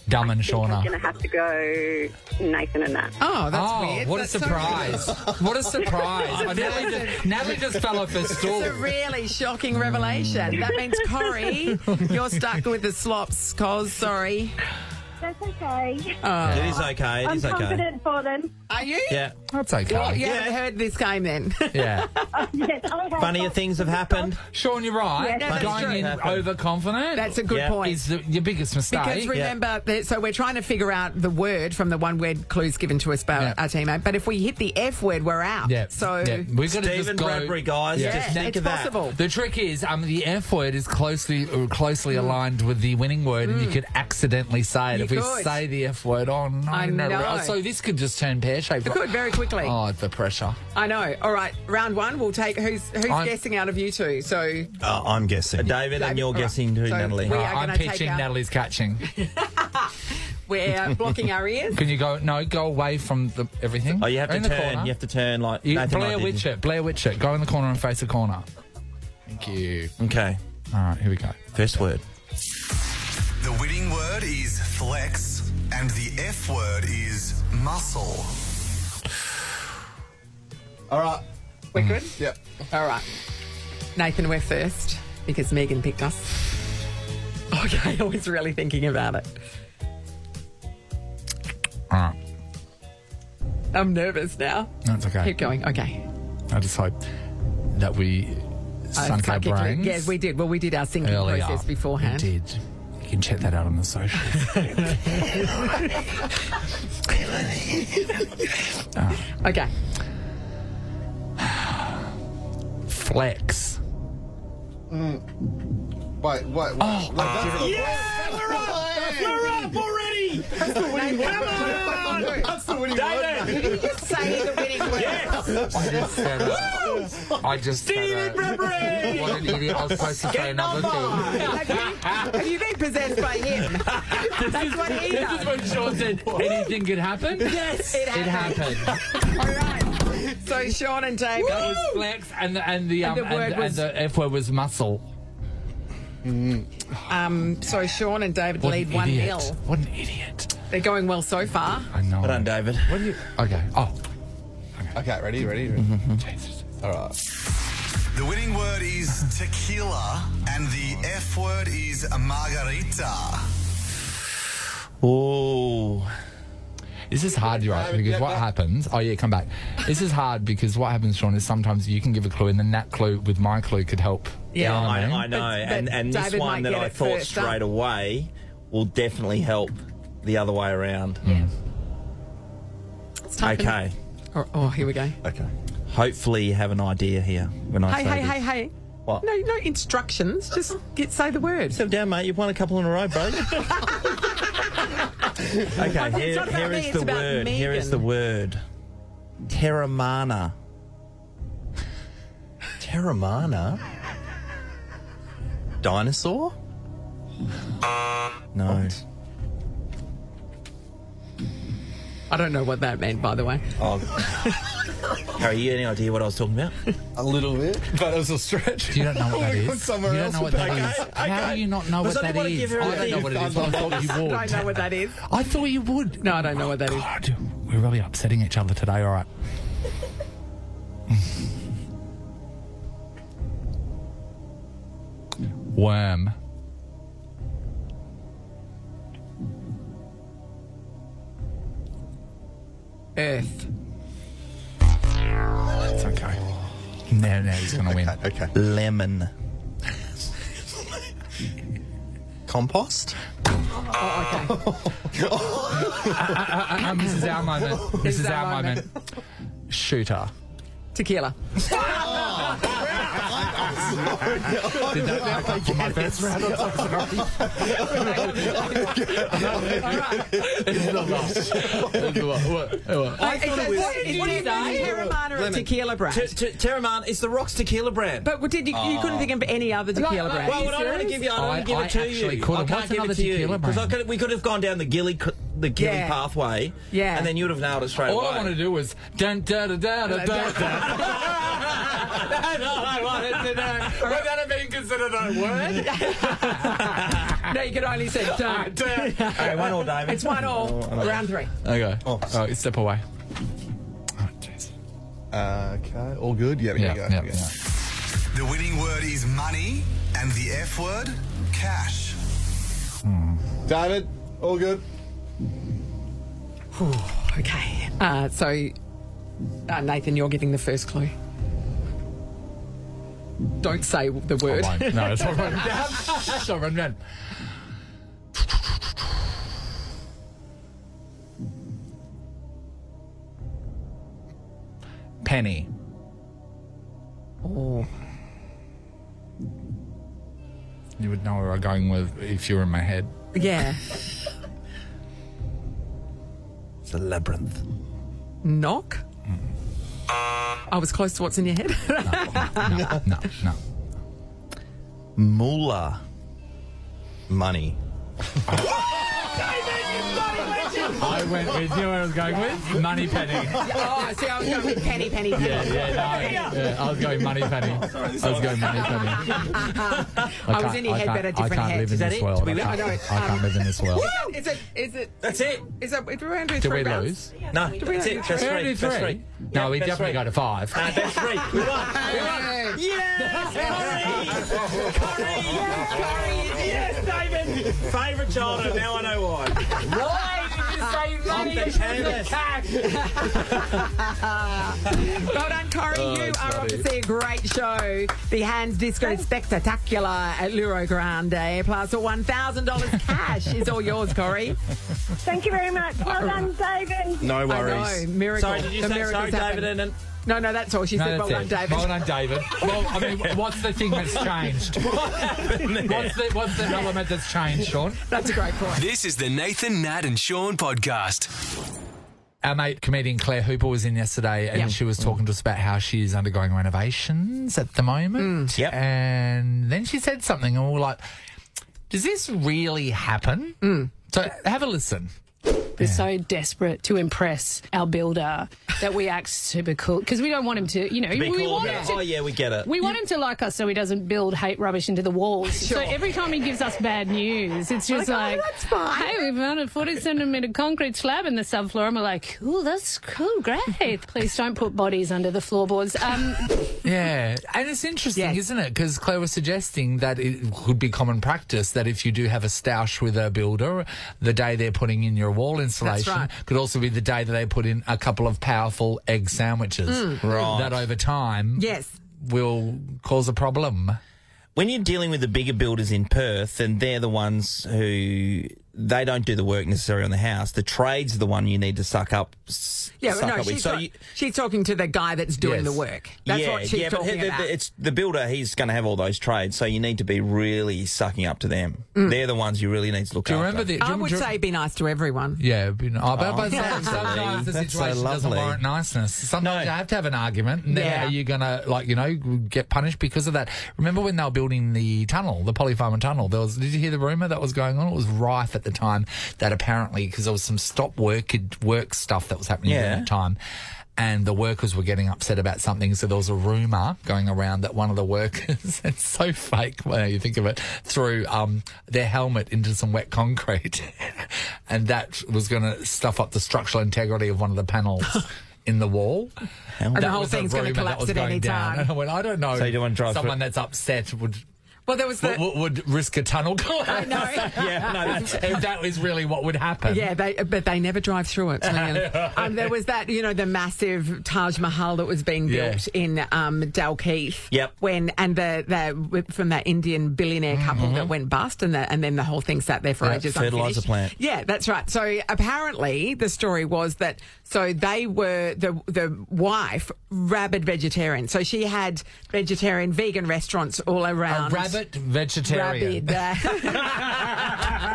Dumb and I'm Shauna. going to have to go Nathan and Nat. Oh, that's oh, weird. what a That's so surprise. what a surprise. Oh, Natalie, just, Natalie just fell off her stool. It's a really shocking revelation. Mm. That means Corey, you're stuck with the slops, cos. Sorry. That's okay. Oh. It is okay. It I'm is okay. confident for them. Are you? Yeah. That's okay. Well, you haven't heard this game then. Yeah. yes, okay. Funnier things have happened. Sean, you're right. Yeah, that's Going true. in Happened. overconfident That's a good Yeah. point. is the, your biggest mistake. Because remember, that, so we're trying to figure out the word from the one word clues given to us by Yeah. our teammate. But if we hit the F word, we're out. yeah. So yeah. we're going to just Steven go. Bradbury, guys. Yeah. Just think it's of that. possible. The trick is, um, the F word is closely uh, closely aligned with the winning word, and you could accidentally say it. Mm. You if we could. say the F word, oh no, I no. know. So this could just turn pear shaped. It could very quickly. Oh, the pressure. I know. All right, round one. We'll take who's who's I'm- guessing out of you two. So Uh, I'm guessing. Uh, David, and you're all right. guessing too, So Natalie. we- are Right, I'm pitching. out- Natalie's catching. we're blocking our ears. Can you go? No, go away from the everything. Oh, you have to in the turn. You have to turn like You- Nathan Blair and Witch it. Blair Witch it. Go in the corner and face the corner. Thank you. Okay. All right, here we go. First word. The winning word is flex, and the F word is muscle. All right. We're mm-hmm. good. Yep. All right. Nathan, we're first because Megan picked us. Okay, I was really thinking about it. All right. I'm nervous now. That's okay. Keep going. Okay. I just hope that we sunk our can't get to it. brains. Yes, we did. Well, we did our thinking earlier. process beforehand. We did. You can check that out on the socials. Okay. Flex. Mm. Wait, wait, wait. Oh, wait, that's oh. yeah, we're up. We're up already. That's the winning word. Come on. That's the winning David. word. Did you just say the winning word? Yes. I just said uh, it. I just said Steven uh, it. What an idiot. I was supposed to say another thing. have, you, have you been possessed by him? That's what he This does. is when Sean said anything could happen. Yes, it It happened. happened. All right. So Sean and David. That was flex, and the and the And um, the word and, was- and the F word was muscle. Um, so Sean and David What lead one idiot. 0 What an idiot. They're going well so far. I know. Well on, David. What do you? Okay. Oh. Okay, ready, ready, ready. Jesus. All right. The winning word is tequila, and the F word is margarita. Oh. This is hard, right? Because yeah, what yeah. happens? Oh yeah, come back. This is hard because what happens, Sean, is sometimes you can give a clue, and then that clue with my clue could help. Yeah. You know I, I, mean? I know. But- and but and this David one that I thought first up. straight away will definitely help the other way around. Hmm. It's tough, Okay. it? Oh, oh, here we go. Okay. Hopefully you have an idea here when I Hey, say hey, this. hey, hey. What? No, no instructions. Just get say the word. Sit down, mate. You've won a couple in a row, bro. okay, It's here, not about here me, is it's the about word. Here is the word. Teremana. Teremana? Dinosaur? No. I don't know what that meant, by the way. Oh. Harry, you any idea what I was talking about? A little bit, but it was a stretch. You don't know what that is. Somewhere you don't know what with that that. is. Okay, How do you not know Because what I that didn't wanna is? give I don't know what it is, I thought you I would. don't know what that is. I thought you would. No, I don't know what that is. God, we're really upsetting each other today. All right. Worm. Earth. It's okay. Now, now he's going to win. Okay. Lemon. Compost? Oh, okay. Uh, uh, this is our moment. This is our moment. Shooter. Tequila. Did that make up for my best round? I'm so sorry. It's the loss. It's the loss. What? What? I thought it was. What did you say? Teremana or tequila brand? T- t- Teremana is the Rock's tequila brand. but did you, you couldn't think of ah. any other tequila brand? well, I don't want to give you. I don't want to give it to you. I can't give it to you because we could have gone down the Gilly, the Gilly Yeah. pathway. Yeah. and then you'd have nailed it straight All away. I want to do was dun da da da da da da. That's all I wanted to know. Would that have been considered a word? no, you could only say don't. Okay, one all, David. It's one all. Round three. Okay. Oh, oh step away. Oh, jeez. Okay, all good? Yeah, Yeah, here yeah, we go. yeah. The winning word is money, and the F word, cash. David, all good? Okay. Uh, so, uh, Nathan, you're getting the first clue. Don't say the I word. won't. No, it's all run down. It's all run down. Penny. Oh. You would know where I'm going with if you were in my head. Yeah. It's a labyrinth. Knock. Mm. I was close to what's in your head. No, no, no. Moolah. Money. I went with you know where I was going with? Money penny. Oh, see, I was going with penny, penny, penny. Yeah, yeah, no, yeah, I was going money penny. I was going money penny. I, was in your head, can't- but a I different can't head. live in this world. I I can't, know. I can't live in this world. Is it? Is it? That's it. Is it? Is it? If we're going to do three we rounds? lose? No, we that's not it. do Best three? three. Best three. No, we best definitely three. go to five. Uh, best three. We won. We won. Yes, David. Favourite childhood. Now I know why. Why did you say money the canvas. well done, Corey. Oh, you it's are funny. obviously a great show. The Hands Disco Spectacular at Luro Grande. Plus a $1,000 cash is all yours, Corey. Thank you very much. Well done, David. No I worries. know, miracle. Sorry, did you The say miracles sorry, happen. David? And No, no, that's all. She No, said, well that's done. David. Well done, David. Well, I mean, what's the thing that's changed? What's the, what's the element that's changed, Sean? That's a great point. This is the Nathan, Nat, and Sean podcast. Our mate, comedian Claire Hooper, was in yesterday and Yeah. she was talking to us about how she's undergoing renovations at the moment. Mm. Yep. And then she said something, and we we're like, does this really happen? Mm. So have a listen. We're so desperate to impress our builder that we act super cool because we don't want him to, you know, to we cool want him to. Oh, yeah, we get it. We want him to like us so he doesn't build hate rubbish into the walls. Sure. So every time he gives us bad news, it's just like, like, "Oh, that's fine." hey, we found a 40 centimetre concrete slab in the subfloor. And we're like, oh, that's cool, great. Please don't put bodies under the floorboards. Um, Yeah, and it's interesting, Yes. isn't it? Because Claire was suggesting that it could be common practice that if you do have a stoush with a builder, the day they're putting in your wall insulation right. could also be the day that they put in a couple of powerful egg sandwiches. Mm. Right. That over time Yes. will cause a problem. when you're dealing with the bigger builders in Perth, and they're the ones who they don't do the work necessarily on the house. The trades are the one you need to suck up. Yeah, suck no, up with. she's, So talk- you- she's talking to the guy that's doing Yes. the work. That's yeah, what she's yeah, but talking the, about. the, it's the builder. He's going to have all those trades, so you need to be really sucking up to them. Mm. They're the ones you really need to look Do you after. remember the? do I you- would do you- say be nice to everyone. Yeah, but, oh, but, but Oh, sometimes, sometimes the that's so situation doesn't warrant niceness. Sometimes No. you have to have an argument, and then Yeah. are you going to, like, you know, get punished because of that? Remember when they were building the tunnel, the Polypharma tunnel? There was. Did you hear the rumor that was going on? It was rife at the time that apparently because there was some stop work work stuff that was happening Yeah. at that time. And the workers were getting upset about something, so there was a rumor going around that one of the workers, it's so fake when you think of it, threw um, their helmet into some wet concrete, and that was going to stuff up the structural integrity of one of the panels in the wall. And the whole thing's gonna collapse at going any down. time. And I went, I don't know. So you don't want to drive someone through- that's upset would. Well, there was the. Would, would risk a tunnel collapse. I know. Yeah, no, that was really what would happen. Yeah, they, but they never drive through it. um, there was that, you know, the massive Taj Mahal that was being Yeah. built in um, Dalkeith. Yep. When and the, the from that Indian billionaire couple that went bust, and the, and then the whole thing sat there for Yeah, ages. fertiliser unfinished. plant. Yeah, that's right. So apparently, the story was that so they were the the wife rabid vegetarian. So she had vegetarian, vegan restaurants all A around. Rabbit vegetarian. Rabid. uh,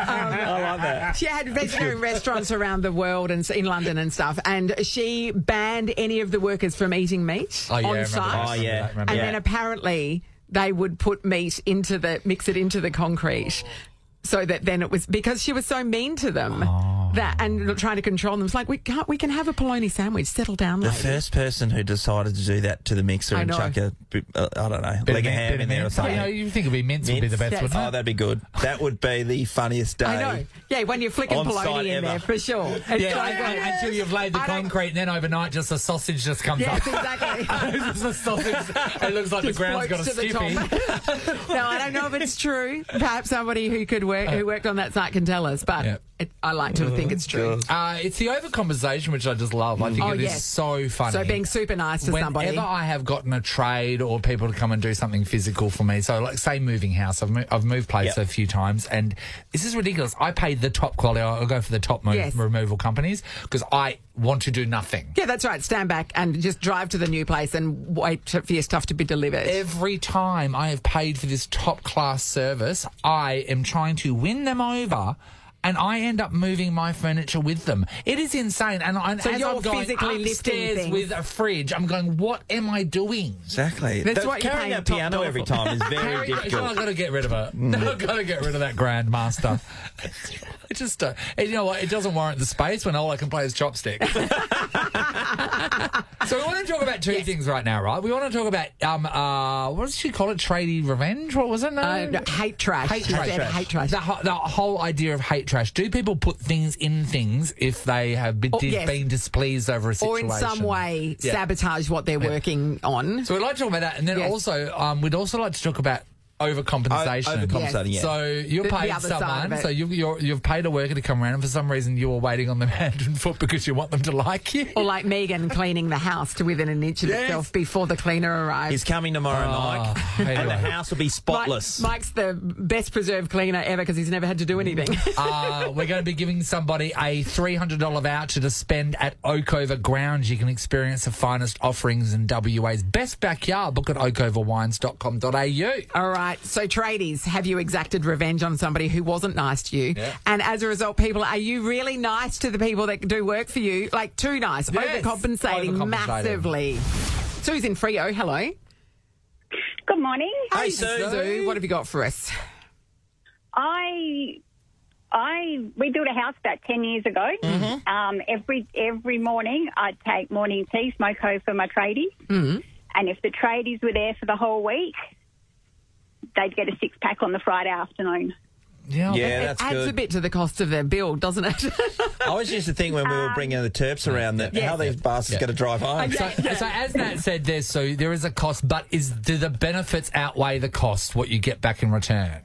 I like that. She had vegetarian restaurants around the world and in London and stuff, and she banned any of the workers from eating meat Oh, yeah, on site. Oh, yeah. I remember And Yeah. then apparently they would put meat into the mix it into the concrete. So that then it was because she was so mean to them Oh. That and trying to control them. It's like we can't we can have a polony sandwich. Settle down, The lady. first person who decided to do that to the mixer I and know. chuck a, uh, I don't know, Bit leg of ham bit in there or mint. something. You, know, you think it'd be mince, would be the best, Yes. wouldn't Oh, that'd be good. That would be the funniest day. I know. Yeah, when you're flicking On polony in ever. there for sure. It's Yeah, like, un- un- until you've laid the I concrete, and then overnight, just a sausage just comes Yes, up. exactly. It's just a sausage. It looks like the ground's got a floats to skippy. top. no, I don't know if it's true. Perhaps somebody who could work who worked on that site can tell us, but Yeah. It, I like to think it's true. Uh, it's the overconversation, which I just love. I think Oh, it is yes. so funny. So being super nice to somebody. Whenever somebody. I have gotten a trade or people to come and do something physical for me, so like say moving house, I've, mo- I've moved place Yep. a few times, and this is ridiculous. I pay the top quality. I'll go for the top mo- Yes. removal companies because I want to do nothing. Yeah, that's right. Stand back and just drive to the new place and wait to- for your stuff to be delivered. Every time I have paid for this top class service, I am trying to win them over and I end up moving my furniture with them. It is insane. And, I- and So as you're I'm going physically lifting upstairs with a fridge, I'm going, what am I doing? Exactly. That's That- what you're carrying paying that top piano dollar every time is very Harry, difficult. I've got to get rid of it. Mm. I've got to get rid of that Grandmaster. it just, uh, and you know what? It doesn't warrant the space when all I can play is chopsticks. so we want to talk about two things right now, right? We want to talk about um uh what did she call it? Tradie revenge? What was it? No, Uh, no, hate trash. Hate trash. hate trash. The, ho- the whole idea of hate trash. Do people put things in things if they have been, Oh, yes. been displeased over a situation, or in some way Yeah. sabotage what they're working on. So we'd like to talk about that, and then Yes. also um, we'd also like to talk about overcompensation. O- overcompensating, yeah. So you The- the paid other side of someone, it. so you've, you're, you've paid a worker to come around, and for some reason you were waiting on them hand and foot because you want them to like you. Or like Megan cleaning the house to within an inch of Yes. itself before the cleaner arrives. He's coming tomorrow, Oh, Mike, and the anyway. house will be spotless. Mike, Mike's the best preserved cleaner ever because he's never had to do anything. uh, we're going to be giving somebody a $300 voucher to spend at Oakover Grounds. You can experience the finest offerings in WA's best backyard. Book at oakoverwines.com.au. All right. So, tradies, have you exacted revenge on somebody who wasn't nice to you? Yeah. And as a result, people, are you really nice to the people that do work for you? Like, too nice, Yes. overcompensating, Overcompensating. massively. Susan Frio, hello. Good morning. Hey, Sue. Sue. What have you got for us? I I rebuilt a house about ten years ago. Mm-hmm. Um, every every morning, I'd take morning tea, smoko for my tradies, Mm-hmm. and if the tradies were there for the whole week, they'd get a six pack on the Friday afternoon. Yeah, Yeah, it that's adds good. a bit to the cost of their bill, doesn't it? I always used to think when we were bringing the Terps around that how these bastards Yeah. going to drive home. So, so as Nat said there, so there is a cost, but is do the benefits outweigh the cost? What you get back in return?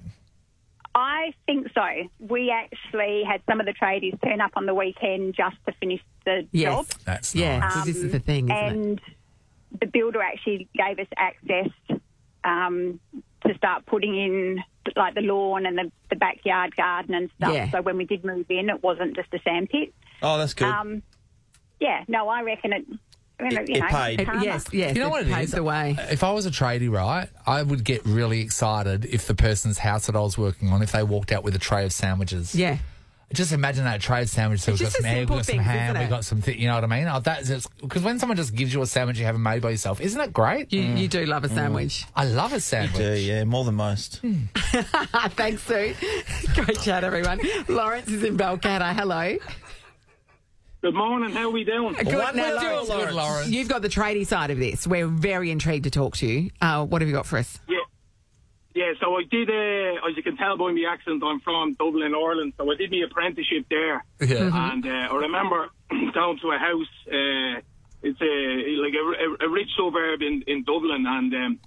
I think so. We actually had some of the tradies turn up on the weekend just to finish the yes. job. That's yeah. nice. So this is the thing, isn't it? and the builder actually gave us access um, to start putting in like the lawn and the, the backyard garden and stuff. Yeah. So when we did move in, it wasn't just a sandpit. Oh, that's good. Um, yeah, no, I reckon it. You know, It- it paid. It- yes, yes. You know it what it paves is? the way. If I was a tradie, right, I would get really excited if the person's house that I was working on, if they walked out with a tray of sandwiches. Yeah. Just imagine that tray sandwich. sandwiches. So It's we've got just some the egg, we've got some things, ham, we've got some, th- you know what I mean? Oh, that's because when someone just gives you a sandwich you haven't made by yourself, isn't it great? You, mm. you do love a mm. sandwich. I love a sandwich. Do, yeah, more than most. Hmm. Thanks, Sue. Great chat, everyone. Lawrence is in Balcatta. Hello. Good morning. How are we doing? Good, What now, we doing, Lawrence, Lawrence? Lawrence? You've got the tradie side of this. We're very intrigued to talk to you. Uh, what have you got for us? Yeah. Yeah, so I did, uh, as you can tell by my accent, I'm from Dublin, Ireland. So I did my apprenticeship there. Yeah. And uh, I remember going to a house, uh, it's a, like a, a, a rich suburb in, in Dublin, and um,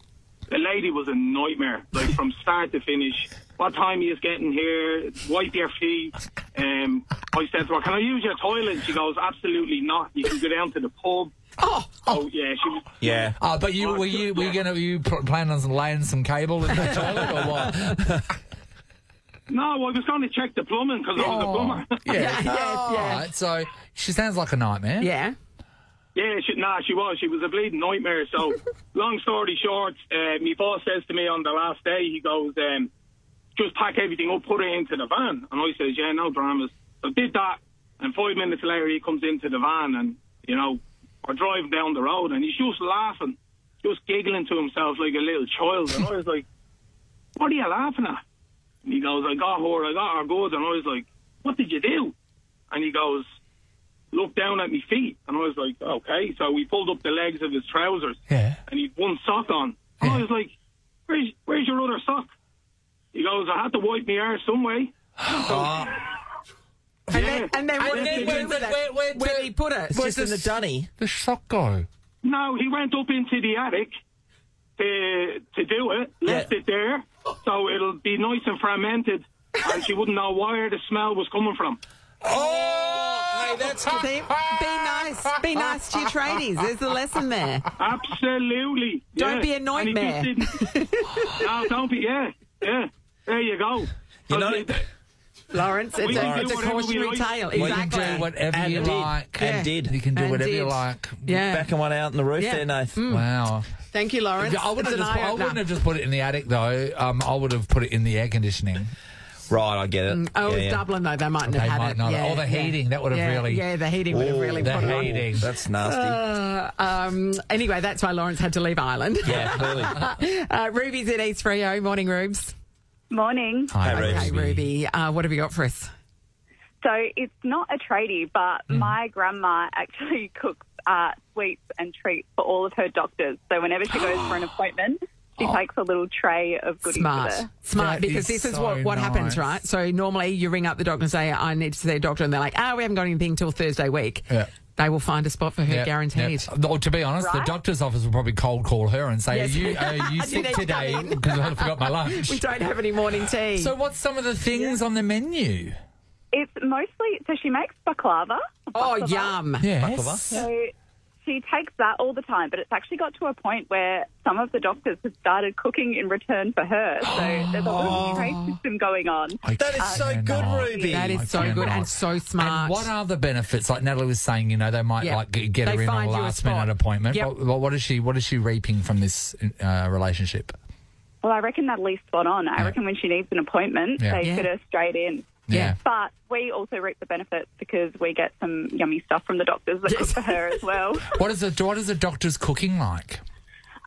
the lady was a nightmare, like from start to finish. What time he is getting here? Wipe your feet. Um, I said to her, "Can I use your toilet?" She goes, "Absolutely not. You can go down to the pub." Oh, Oh yeah, she was. Yeah. Oh, but you were you were you gonna were you pl- planning on laying some cable in the toilet or what? No, I was going to check the plumbing because I was a plumber. Yeah, yes, All yeah. right, so she sounds like a nightmare. Yeah. Yeah, she, nah, she was. She was a bleeding nightmare. So, long story short, uh, my boss says to me on the last day, he goes, um, just pack everything up, put it into the van. And I says, yeah, no dramas. So did that. And five minutes later, he comes into the van and, you know, I drive down the road and he's just laughing, just giggling to himself like a little child. And I was like, what are you laughing at? And he goes, I got her, I got her good. And I was like, what did you do? And he goes, look down at my feet. And I was like, okay. So we pulled up the legs of his trousers. Yeah. And he'd one sock on. And I was like, where's, where's your other sock? He goes, I had to wipe my arse some way. And then, and then And did then he where- it? where- where- Where did he put it? It's just in the dunny. The sock go. No, he went up into the attic to, to do it, left it there, so it'll be nice and fermented, and she wouldn't know where the smell was coming from. Oh, hey, that's See, be nice. Be nice to your tradies. There's a lesson there. Absolutely. Don't yeah. be a And he nightmare. just didn't- no, don't be. Yeah, yeah. There you go. You know, Lawrence, it's, a, can it's a whatever we cautionary like. tale. You Exactly. can do whatever And you did. like. And did. You can do And whatever you like. Yeah. backing one out on the roof Yeah. there, Nath. Mm. Wow. Thank you, Lawrence. I wouldn't, have just, put, I wouldn't have just put it in the attic though. Um, I would have put it in the air conditioning. Right, I get it. Oh, Yeah, yeah. Dublin though. They mightn't They have had might it. not. Yeah, Or the yeah. heating, that would have Yeah, really- Yeah, the heating would have really the put it on. heating. That's nasty. Uh, um, anyway, that's why Lawrence had to leave Ireland. Yeah, clearly. uh, Ruby's at East Frio. Morning, Rubes. Morning. Hi, Okay, Ruby. Uh, what have you got for us? So it's not a tradie, but Mm. my grandma actually cooks uh, sweets and treats for all of her doctors. So whenever she goes for an appointment, she takes a little tray of goodies Smart. with her. Smart, That because is this is so what, what happens, right? So normally you ring up the doctor and say, I need to see a doctor, and they're like, oh, we haven't got anything till Thursday week. Yeah. They will find a spot for her, Yep, guaranteed. yep. Or to be honest, the doctor's office will probably cold call her and say, Yes. "Are you, are you You sick need to come today? in." Because I forgot my lunch." We don't have any morning tea. So, what's some of the things on the menu? It's mostly so she makes baklava. oh, yum. Yes. So she takes that all the time, but it's actually got to a point where some of the doctors have started cooking in return for her. So there's a little trade system going on. That is so good, cannot. Ruby. That is I so good cannot. and so smart. And what are the benefits? Like Natalie was saying, you know, they might Yeah. like get They her in on a you a last minute appointment. Yep. But, but what is she? What is she reaping from this uh, relationship? Well, I reckon Natalie's spot on. I Yeah. reckon when she needs an appointment, Yeah. they Yeah. fit her straight in. Yeah. But we also reap the benefits because we get some yummy stuff from the doctors that cook for her as well. What is the what is the doctor's cooking like?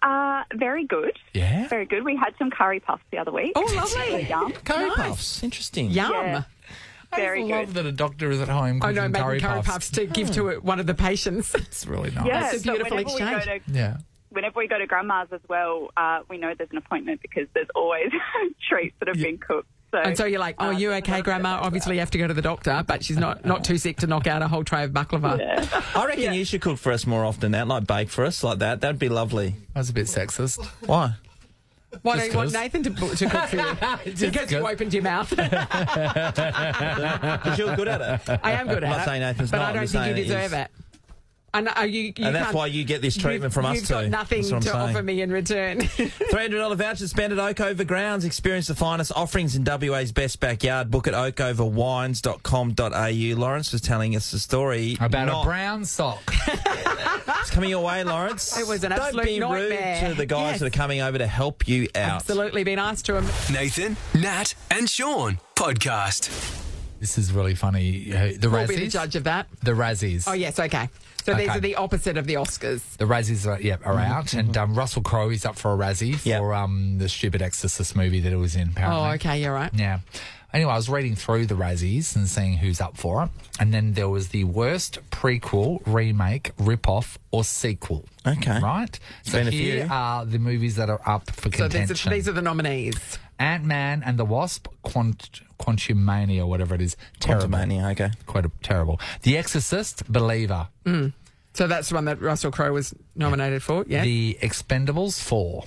Uh, very good. Yeah. Very good. We had some curry puffs the other week. Oh, lovely. Yum. Curry Nice. puffs. Interesting. Yum. Yeah. Very I good. that a doctor is at home I cooking know, making curry, curry, puffs. to give to one of the patients. It's really nice. Yeah, That's a so beautiful whenever we go exchange. to- Yeah. whenever we go to grandma's as well, uh, we know there's an appointment because there's always treats that have been cooked. So, And so you're like, oh, uh, you okay, Grandma? Obviously, you have to go to the doctor, but she's not not too sick to knock out a whole tray of baklava. Yeah. I reckon you should cook for us more often now, like bake for us like that. That'd be lovely. That's a bit sexist. Why? Why Just don't you want 'cause. Nathan to, to cook for you? Just because you 'cause. opened your mouth. Because you're good at it. I am good at I'm at not saying Nathan's but not, I I'm don't just think you deserve it. And, are you, you And that's why you get this treatment from us you've too. got nothing to saying. offer me in return. $300 voucher spent at Oakover Grounds. Experience the finest offerings in WA's best backyard. Book at oakoverwines.com.au. Lawrence was telling us the story About not- a brown sock. It's coming your way, Lawrence. It was an Don't absolute be nightmare. rude to the guys Yes. that are coming over to help you out. Absolutely, be nice to them. Nathan, Nat, and Sean podcast. This is really funny. Uh, The We'll be the judge of that. The Razzies. Oh yes, okay. So these are the opposite of the Oscars. The Razzies are, yeah, are Mm-hmm. out, and um, Russell Crowe is up for a Razzie for um, the stupid Exorcist movie that it was in. Apparently. Oh, okay, you're right. Yeah. Anyway, I was reading through the Razzies and seeing who's up for it, and then there was the worst prequel, remake, rip-off, or sequel. Okay. Right. So Been a here few. are the movies that are up for So these contention. are, these are the nominees. Ant Man and the Wasp, Quant- Quantumania, or whatever it is. Terrible. Quantumania, okay. Quite a, terrible. The Exorcist, Believer. Mm. So that's the one that Russell Crowe was nominated for. Yeah. The Expendables 4.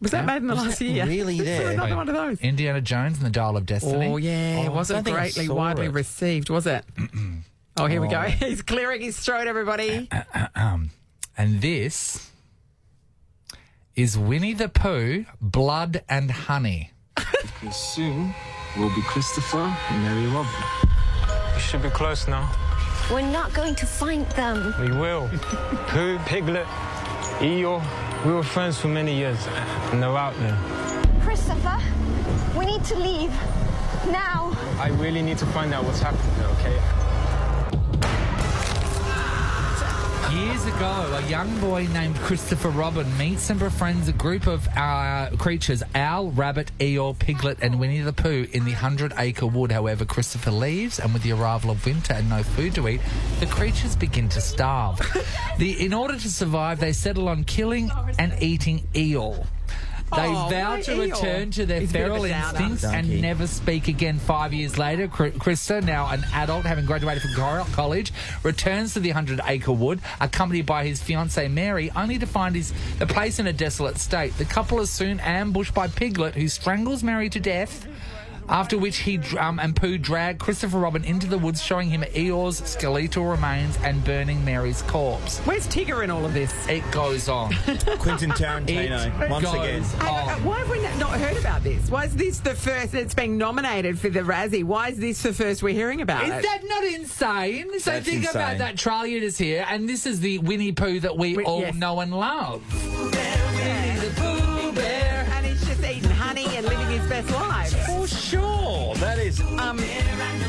was that Yeah. made in the Was last year? really This is there? another one of those. Indiana Jones and the Dial of Destiny. Oh yeah, it wasn't don't think I greatly widely it. received, was it? oh, here we go. Oh. He's clearing his throat, everybody. Um, and this is Winnie the Pooh, Blood and Honey. Because soon will be Christopher and Mary Robin. We should be close now. We're not going to find them. We will. Pooh, Piglet, Eeyore, we were friends for many years, and they're out there. Christopher, we need to leave. Now. I really need to find out what's happening there, okay? Years ago, a young boy named Christopher Robin meets and befriends a group of uh, creatures owl, rabbit, Eeyore, Piglet, and Winnie the Pooh in the Hundred Acre Wood. However, Christopher leaves, and with the arrival of winter and no food to eat, the creatures begin to starve. the, in order to survive, they settle on killing and eating Eeyore. They Oh, vow to Eeyore? return to their He's a bit of a feral downer. instincts Donkey. and never speak again. Five years later, Chr- Krista, now an adult, having graduated from college, returns to the Hundred Acre Wood, accompanied by his fiancee Mary, only to find his the place in a desolate state. The couple is soon ambushed by Piglet, who strangles Mary to death. After which he um, and Pooh drag Christopher Robin into the woods, showing him Eeyore's skeletal remains and burning Mary's corpse. Where's Tigger in all of this? It goes on. Quentin Tarantino, It once again. On, on. Why have we not heard about this? Why is this the first that's being nominated for the Razzie? Why is this the first we're hearing about Is it? that not insane? So That's think about that. Trial units here, and this is the Winnie Pooh that we Wi- all yes. know and love. Best life. For sure. That is. Um,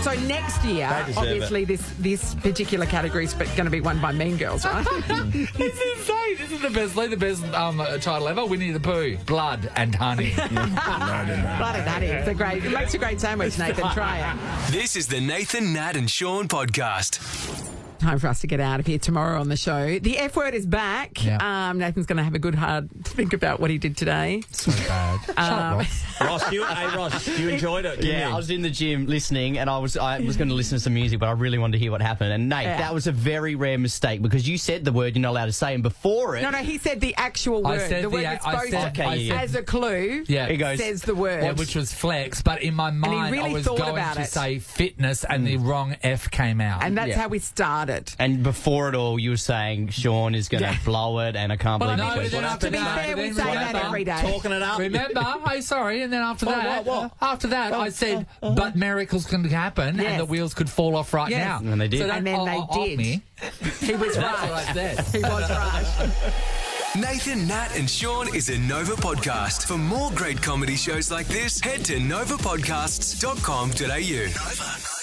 so next year, They deserve obviously, this this particular category is going to be won by Mean Girls, right? This is insane. This is the best, like, the best um, title ever. Winnie the Pooh, Blood and Honey. Blood and honey. It's a great. It makes a great sandwich, Nathan. Try it. This is the Nathan, Nat, and Sean podcast. Time for us to get out of here tomorrow on the show. The F word is back. Yeah. Um, Nathan's going to have a good hard think about what he did today. So bad. Um, Ross, you, hey, Ross, you enjoyed it, Yeah, you? I was in the gym listening, and I was I was going to listen to some music, but I really wanted to hear what happened. And Nate, Yeah. that was a very rare mistake because you said the word you're not allowed to say, and before it, No, no, he said the actual I word. said the word the- that's supposed said- to, I said- as a clue, Yeah. He goes- says the word. Yeah, which was flex, but in my mind, really I was going about to it. say fitness, and the wrong F came out. and that's Yeah. how we started. And before it all, you were saying Sean is going to Yeah. blow it, and I can't Well, I believe mean, he to went- be fair, we then say that remember- every day. Talking it up. Remember? oh, sorry. And then after What, that, what, what? after that, I oh, said, oh, oh. but miracles can happen, Yes. and the wheels could fall off right Yes. now. And they did. So And then o- they o- did. Me. He was That's what I right. said. He was right. Nathan, Nat, and Sean is a Nova podcast. For more great comedy shows like this, head to novapodcasts.com.au. Nova.